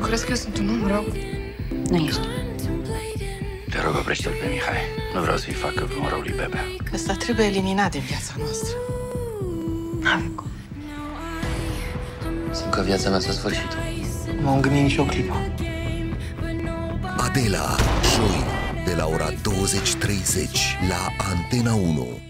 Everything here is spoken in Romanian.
Tu crezi că eu sunt un om rău? Nu ești. Te rog, oprește-l pe Mihai. Nu vreau să-i facă vreun rău lui Bebe. Ăsta trebuie eliminat din viața noastră. N-avem cum. Simt că viața mea s-a sfârșit. Nu m-am gândit nici o clipă. Adela, joi, de la ora 20.30 la Antena 1.